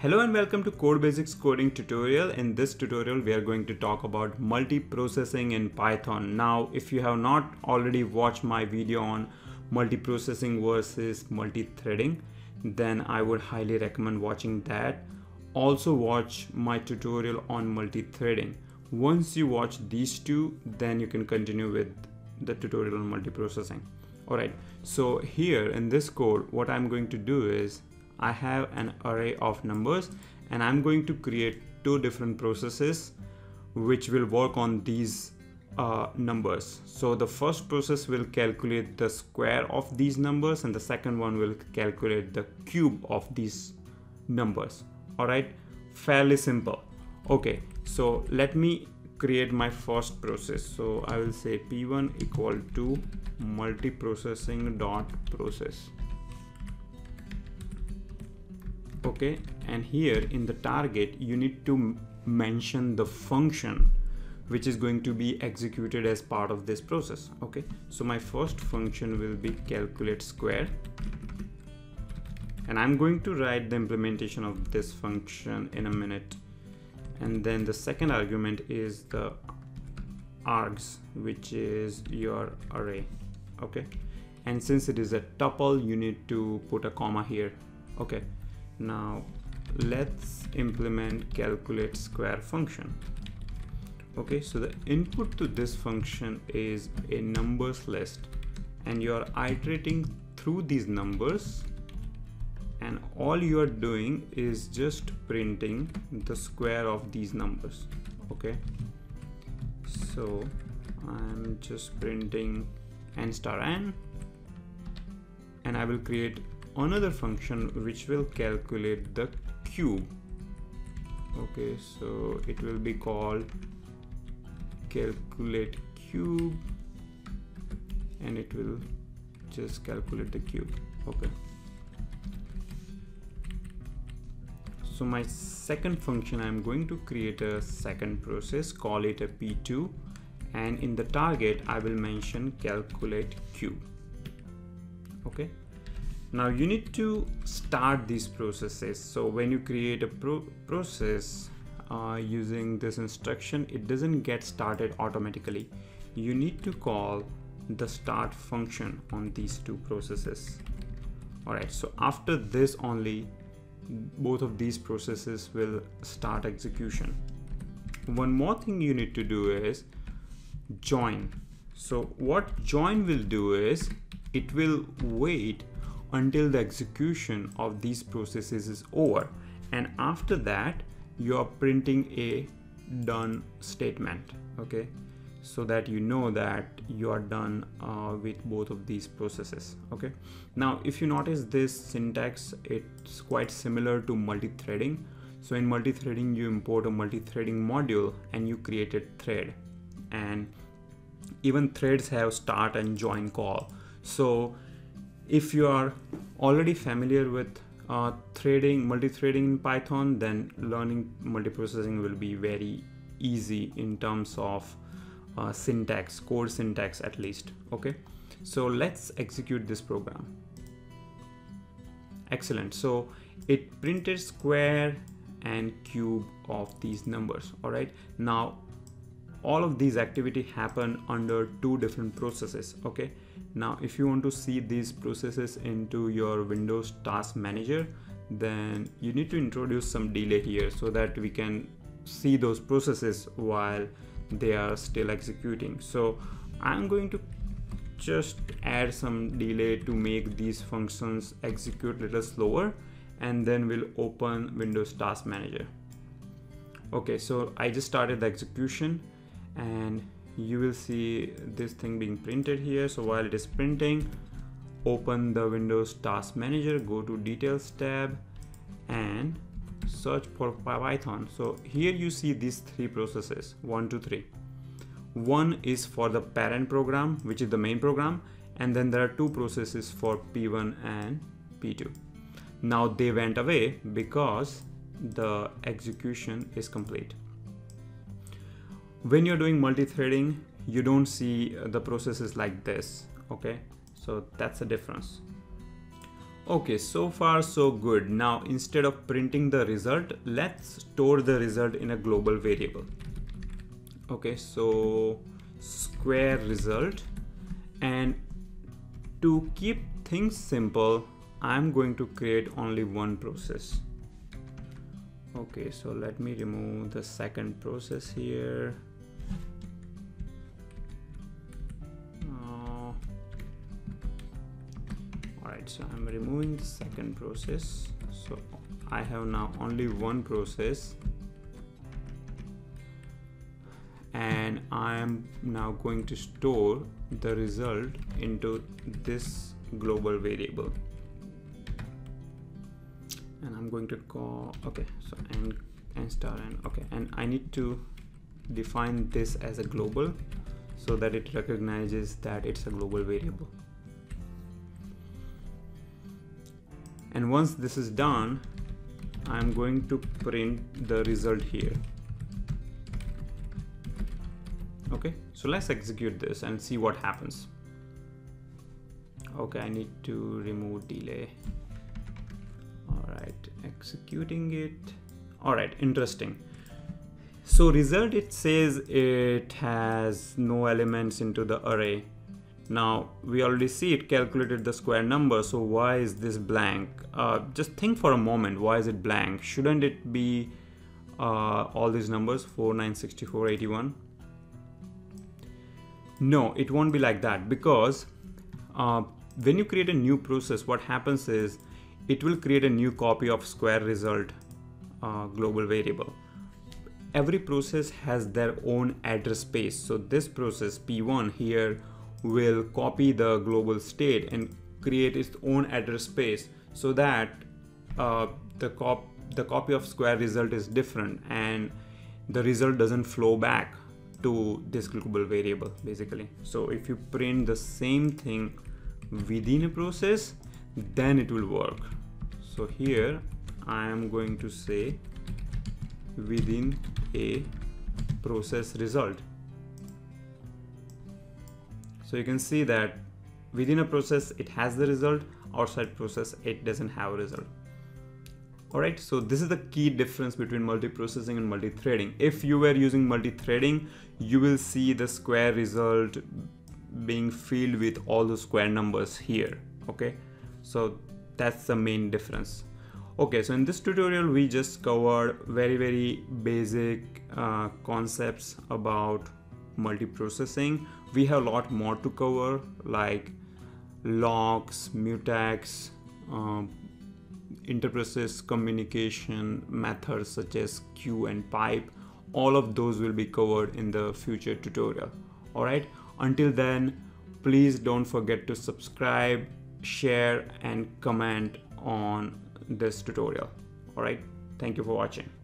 Hello and welcome to Code Basics Coding tutorial. In this tutorial, we are going to talk about multiprocessing in Python. Now, if you have not already watched my video on multiprocessing versus multi-threading, then I would highly recommend watching that. Also watch my tutorial on multi-threading. Once you watch these two, then you can continue with the tutorial on multiprocessing. Alright, so here in this code, what I'm going to do is I have an array of numbers and I'm going to create two different processes which will work on these uh, numbers. So the first process will calculate the square of these numbers and the second one will calculate the cube of these numbers. All right, fairly simple. Okay, so let me create my first process. So I will say p1 equal to multiprocessing dot process okay? And here in the target you need to mention the function which is going to be executed as part of this process okay? So my first function will be calculate square. And I'm going to write the implementation of this function in a minute. And then the second argument is the args which is your array okay? And since it is a tuple you need to put a comma here okay now let's implement calculate square function. Okay so the input to this function is a numbers list and you're iterating through these numbers and all you are doing is just printing the square of these numbers okay? So I'm just printing n star n and I will create another function which will calculate the cube okay so it will be called calculate cube and it will just calculate the cube. Okay. So my second function I'm going to create a second process call it a p2 and in the target I will mention calculate cube. Okay now you need to start these processes. So when you create a pro process uh, using this instruction it doesn't get started automatically. You need to call the start function on these two processes. Alright so after this only both of these processes will start execution. One more thing you need to do is join. So what join will do is it will wait until the execution of these processes is over. And after that you are printing a done statement okay? So that you know that you are done uh, with both of these processes okay? Now if you notice this syntax it's quite similar to multi-threading. So in multi-threading you import a multi-threading module and you create a thread. And even threads have start and join call. So if you are already familiar with uh, threading, multi-threading in Python, then learning multiprocessing will be very easy in terms of uh, syntax, code syntax at least. Okay, so let's execute this program. Excellent. So it printed square and cube of these numbers. All right. Now all of these activity happen under two different processes okay? Now if you want to see these processes into your windows task manager then you need to introduce some delay here so that we can see those processes while they are still executing. So i'm going to just add some delay to make these functions execute a little slower and then we'll open windows task manager. Okay so i just started the execution and you will see this thing being printed here. So while it is printing open the windows task manager go to details tab and search for python. So here you see these three processes one two three. One is for the parent program which is the main program and then there are two processes for p1 and p2 now they went away because the execution is complete when you're doing multi-threading you don't see uh, the processes like this okay so that's the difference Okay, so far so good. Now instead of printing the result, let's store the result in a global variable. Okay, so square result and to keep things simple, I'm going to create only one process. Okay, so let me remove the second process here. So I'm removing the second process. So I have now only one process. And I am now going to store the result into this global variable. And I'm going to call okay so and and star and okay and I need to define this as a global so that it recognizes that it's a global variable and once this is done I'm going to print the result here. Okay so let's execute this and see what happens. Okay I need to remove delay. All right executing it. All right interesting. So result it says it has no elements into the array now we already see it calculated the square number so why is this blank? Uh, just think for a moment why is it blank? Shouldn't it be uh, all these numbers 4 9 64 81 no it won't be like that because uh, when you create a new process what happens is it will create a new copy of square result uh, global variable. Every process has their own address space. So this process p1 here will copy the global state and create its own address space so that uh, the cop the copy of square result is different and the result doesn't flow back to this global variable basically. So if you print the same thing within a process then it will work. So here I am going to say within a process result so you can see that within a process it has the result. Outside process it doesn't have a result. All right so this is the key difference between multiprocessing and multi-threading. If you were using multi-threading you will see the square result being filled with all the square numbers here okay? So that's the main difference. Okay so in this tutorial we just covered very very basic uh, concepts about multiprocessing. We have a lot more to cover like locks mutex um, interprocess communication methods such as queue and pipe. All of those will be covered in the future tutorial. All right? Until then please don't forget to subscribe share and comment on this tutorial. All right? Thank you for watching